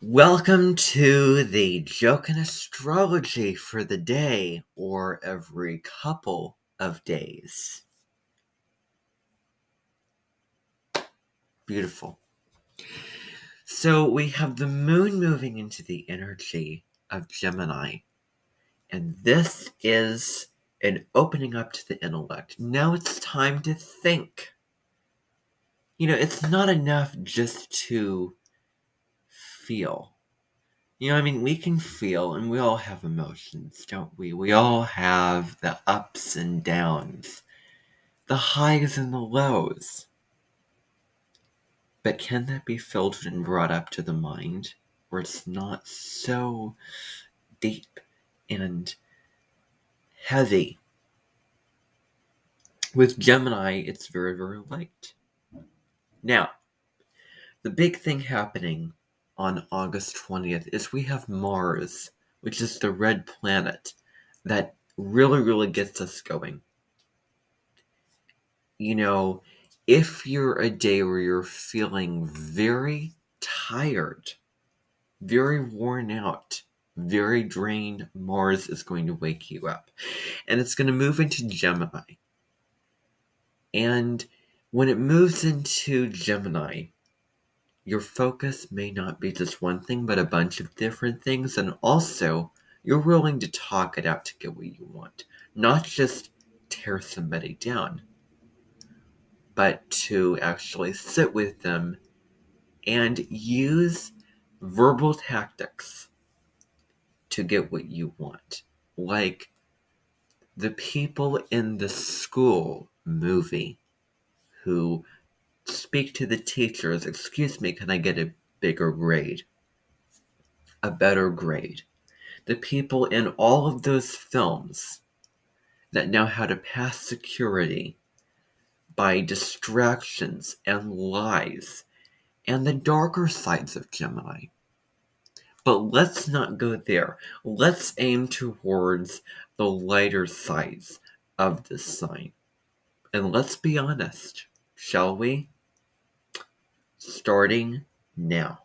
Welcome to the Gjokan astrology for the day or every couple of days. Beautiful. So we have the moon moving into the energy of Gemini, and this is an opening up to the intellect. Now it's time to think. You know, it's not enough just to feel. You know, I mean, we can feel, and we all have emotions, don't we? We all have the ups and downs, the highs and the lows. But can that be filtered and brought up to the mind where it's not so deep and heavy? With Gemini, it's very, very light. Now, the big thing happening on August 20th is we have Mars, which is the red planet that really, really gets us going. You know, if you're a day where you're feeling very tired, very worn out, very drained, Mars is going to wake you up. And it's going to move into Gemini. And when it moves into Gemini, your focus may not be just one thing, but a bunch of different things. And also, you're willing to talk it out to get what you want, not just tear somebody down, but to actually sit with them and use verbal tactics to get what you want. Like the people in the school movie who speak to the teachers, excuse me, can I get a bigger grade? A better grade. The people in all of those films that know how to pass security by distractions and lies and the darker sides of Gemini. But let's not go there. Let's aim towards the lighter sides of this sign. And let's be honest, shall we? Starting now.